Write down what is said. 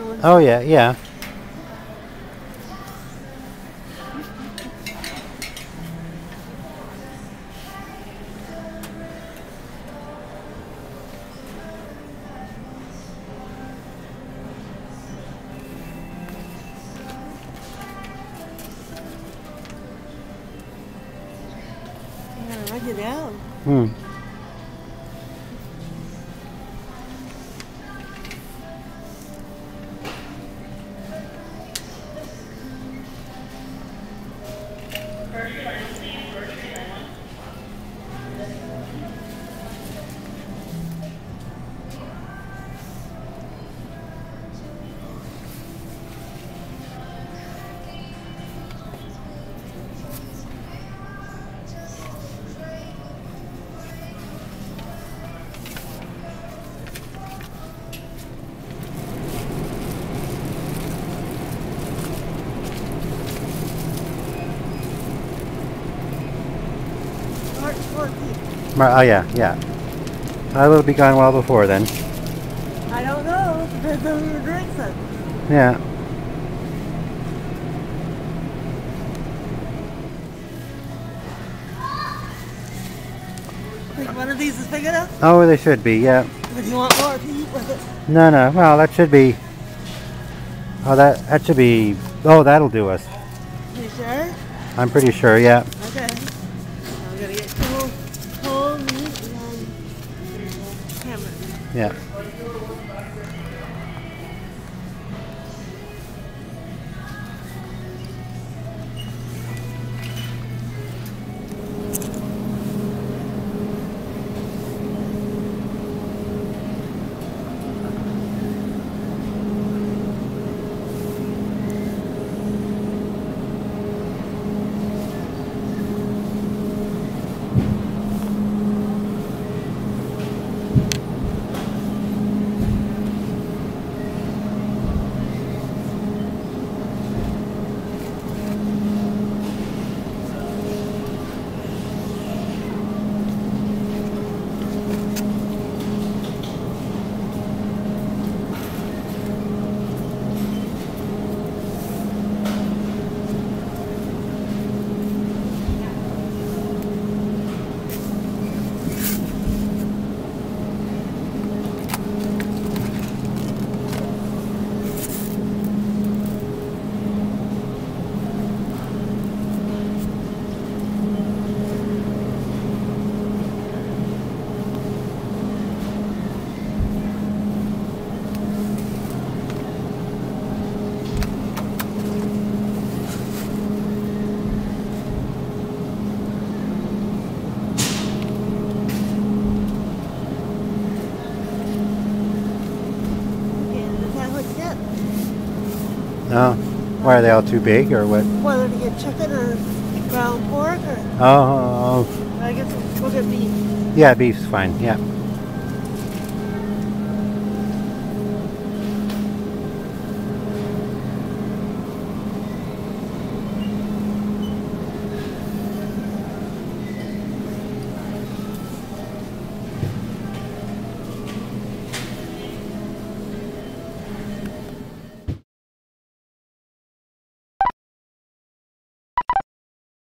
ones. Oh yeah, yeah. Write it down. Hmm. Mar- oh yeah, yeah. I will be gone well before then. I don't know. Depends on who drinks it. Yeah. Think one of these is big enough? Oh, they should be. Yeah. If you want more to eat with it. No, no. Well, that should be. Oh, that that should be. Oh, that'll do us. You sure? I'm pretty sure. Yeah. Yeah. Oh. Why are they all too big or what? Whether to get chicken or ground pork or oh, oh, oh. I guess we'll get beef. Yeah, beef's fine. Yeah.